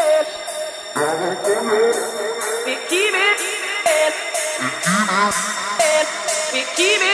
We keep it. we keep it